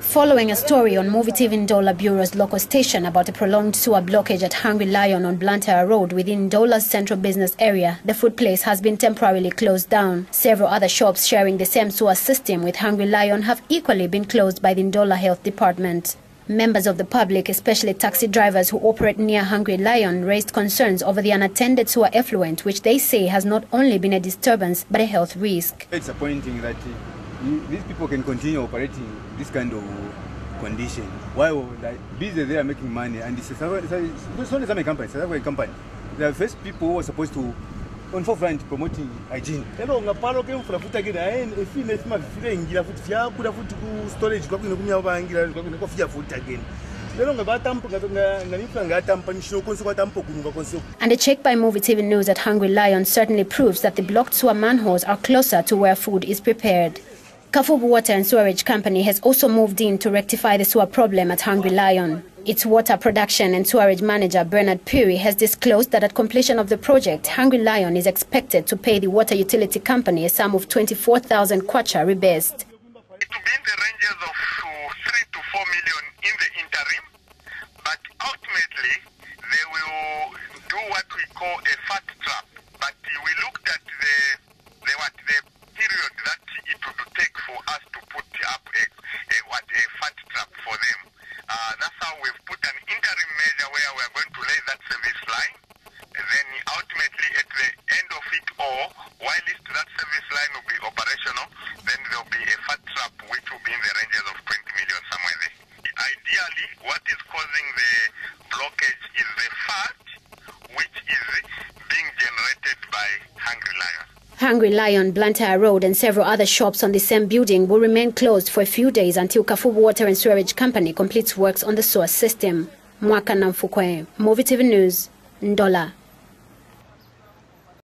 Following a story on Muvi TV Ndola Bureau's local station about a prolonged sewer blockage at Hungry Lion on Blantyre Road within Ndola's central business area, the food place has been temporarily closed down. Several other shops sharing the same sewer system with Hungry Lion have equally been closed by the Ndola Health Department. Members of the public, especially taxi drivers who operate near Hungry Lion, raised concerns over the unattended sewer effluent, which they say has not only been a disturbance but a health risk. It's disappointing that these people can continue operating this kind of condition. While like, business they are making money and it's, a, it's, a, it's only some company, South African company. The first people who are supposed to on forefront promoting hygiene. lero ngapalo ke mfulafuta ke naye efine simavifile njira futhi fyakula futhi ku storage kwakwine kumyabangira kwakwine kofia futhi again And a check by Movie TV News at Hungry Lion certainly proves that the blocked sewer manholes are closer to where food is prepared. Kafubu Water and Sewerage Company has also moved in to rectify the sewer problem at Hungry Lion. Its water production and sewerage manager Bernard Puri has disclosed that at completion of the project, Hungry Lion is expected to pay the water utility company a sum of 24,000 kwacha rebased. It will be in the ranges of uh, three to four million in the interim, but ultimately they will do what we call a fat trap. But we looked at the the what the period that it would take for us to put up a, a what a fat trap for them. Uh, that's how we've put an interim measure where we are going to lay that service line. And then ultimately at the end of it all, while that service line will be operational, then there will be a fat trap which will be in the ranges of 20 million somewhere there. Ideally, what is causing the blockage is the fat which is being generated by Hungry Lion. Hungry Lion, Blantyre Road, and several other shops on the same building will remain closed for a few days until Kafu Water and Sewerage Company completes works on the sewer system. Mwaka Namfukwe, Muvi TV News, Ndola.